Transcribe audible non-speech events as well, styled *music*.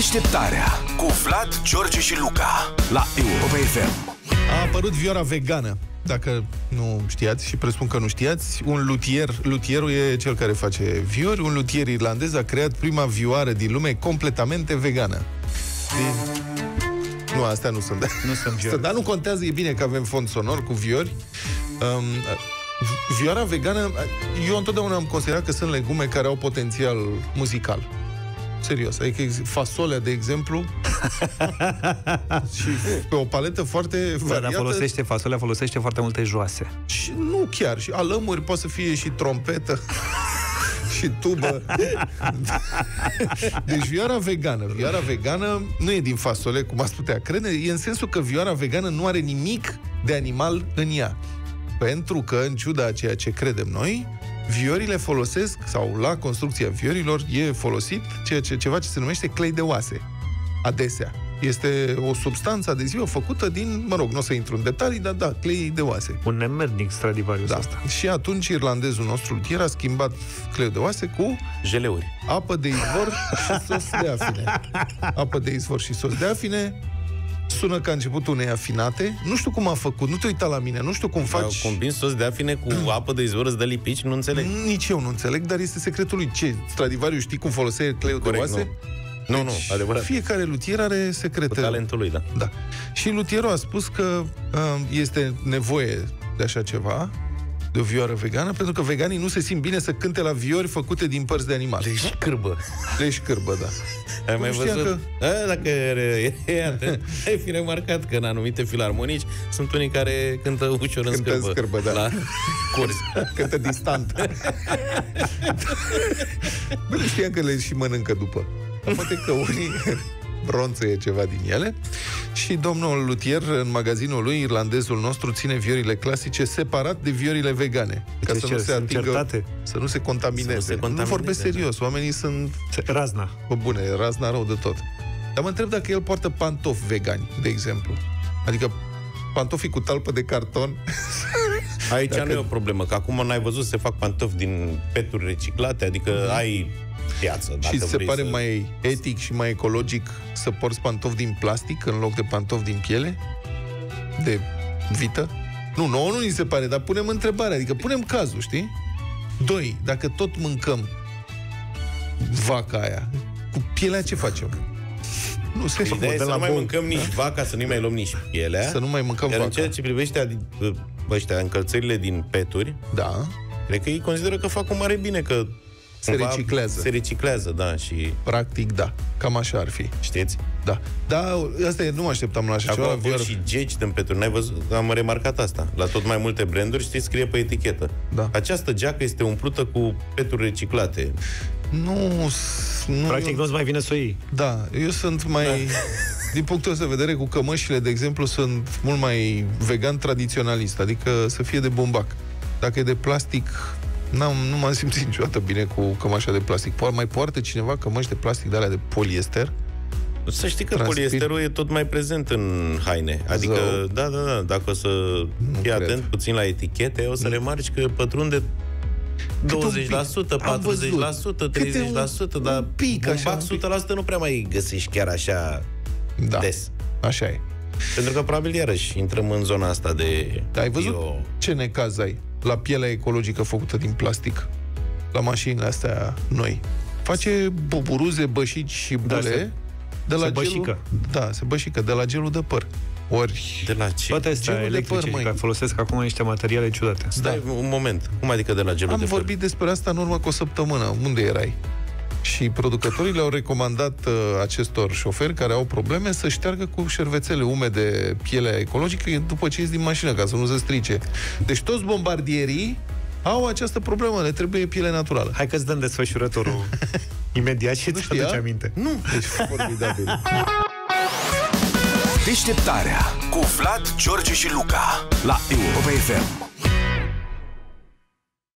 Deșteptarea cu Vlad, George și Luca la Europa FM. A apărut vioara vegană. Dacă nu știați și presupun că nu știați, un lutier, lutierul e cel care face viori, un lutier irlandez a creat prima vioară din lume completamente vegană. Din... Nu, astea nu sunt. Nu sunt *laughs* viori. Dar nu contează, e bine că avem fond sonor cu viori. Um, vioara vegană, eu întotdeauna am considerat că sunt legume care au potențial muzical. Serios. Adică fasolea, de exemplu, *laughs* și pe o paletă foarte Da, variată. dar folosește, fasolea folosește foarte multe joase. Și nu chiar. Și alămuri poate să fie și trompetă *laughs* și tubă. *laughs* Deci vioara vegană. Vioara vegană nu e din fasole, cum ați putea crede, e în sensul că vioara vegană nu are nimic de animal în ea. Pentru că, în ciuda a ceea ce credem noi, viorile folosesc, sau la construcția viorilor, e folosit ceea ce, ceva ce se numește clei de oase. Adesea. Este o substanță adezivă făcută din, mă rog, nu o să intru în detalii, dar da, clei de oase. Un nemernic Stradivarius Da. asta. Și atunci irlandezul nostru lutier a schimbat cleiul de oase cu Jeleuri. apă de izvor și sos de afine. *laughs* Apă de izvor și sos de afine. Sună ca începutul unei afinate. Nu știu cum a făcut, nu te uita la mine, nu știu cum Au faci. combins sos de afine cu apă de izvor, îți dă lipici, nu înțeleg. Nici eu nu înțeleg, dar este secretul lui. Ce? Stradivariu știi cum folosește cleiul Corect, de oase? nu. Nu, nu, adevărat. Fiecare lutier are Cu secrete. talentul lui, da. Da. Și lutierul a spus că uh, este nevoie de așa ceva, de o vioară vegană, pentru că veganii nu se simt bine să cânte la viori făcute din părți de animale. Deci cârbă. Deci cârbă, da. Ai Cum mai știa văzut? că- A, dacă e, e, atent, ai fi remarcat că în anumite filarmonici sunt unii care cântă ușor în Cântă în scârbă. scârbă, da. La *laughs* curs. Cântă distant. Bă, nu știam că le și mănâncă după. Dar poate că unii *laughs* bronțăie ceva din ele. Și domnul lutier, în magazinul lui, irlandezul nostru, ține viorile clasice separat de viorile vegane. Ca De să ce? nu se Sunt atingă, certate? să nu se contamineze. Să nu se nu contamineze, vorbesc serios, oamenii sunt Razna. Bă, bune, razna rău de tot. Dar mă întreb dacă el poartă pantofi vegani, de exemplu. Adică pantofii cu talpă de carton. Aici Dacă- nu e o problemă, că acum n-ai văzut să se fac pantofi din peturi reciclate, adică ai piață. Dacă și se vrei pare să... mai etic și mai ecologic să porți pantofi din plastic în loc de pantofi din piele? De vită? Nu, nouă nu ni se pare, dar punem întrebarea, adică punem cazul, știi? Doi, dacă tot mâncăm vaca aia, cu pielea ce facem? Nu se Ideea e de să la nu mai bou. mâncăm nici vaca, să nu mai luăm nici pielea. Să nu mai mâncăm Iar în vaca. ceea ce privește adi- ăștia, încălțările din peturi, Da, cred că ei consideră că fac un mare bine, că Se cumva reciclează. Se reciclează, da, și practic da. Cam așa ar fi. știți? Da. Da, asta e, nu mă așteptam la așa Acum ceva. avem Vior- și geci din peturi. N-ai văzut? Am remarcat asta. La tot mai multe branduri, știți, scrie pe etichetă. Da. Această geacă este umplută cu peturi reciclate. Nu, s- nu Practic eu, nu-ți mai vine să o iei. Da, eu sunt mai... *laughs* Din punctul ăsta de vedere, cu cămășile, de exemplu, sunt mult mai vegan tradiționalist, adică să fie de bumbac. Dacă e de plastic, n-am, nu m-am simțit niciodată bine cu cămașa de plastic. Poate mai poartă cineva cămăși de plastic de alea de poliester? Să știi că Transpir. poliesterul e tot mai prezent în haine. Adică, Zău. da, da, da, dacă o să fii cred. atent puțin la etichete, o să remarci că pătrunde 20%, un pic. Am 40%, văzut. Câte un- 30%, dar un pic, așa, bumbac un pic. 100% nu prea mai găsești chiar așa Da, des. așa e. Pentru că probabil iarăși intrăm în zona asta de Dar ai văzut bio. ce necaz ai la pielea ecologică făcută din plastic? La mașinile astea noi. Face buburuze, bășici și bule Da, se- de la se gelul, bășică. Da, se bășică de la gelul de păr. Ori De la ce? Toate astea Gelul de electrice păr, măi. care folosesc acum niște materiale ciudate. Stai un moment. Cum adică de la gelul am de păr? vorbit despre asta în urmă cu o săptămână. Unde erai? Și producătorii le-au recomandat uh, acestor șoferi care au probleme să șteargă cu șervețele umede pielea ecologică după ce ies din mașină, ca să nu se strice. Deci toți bombardierii au această problemă, le trebuie piele naturală. Hai că-ți dăm desfășurătorul *laughs* imediat și îți știa? aduce aminte. Nu, deci formidabil. Deșteptarea cu Vlad, George și Luca la Europa FM.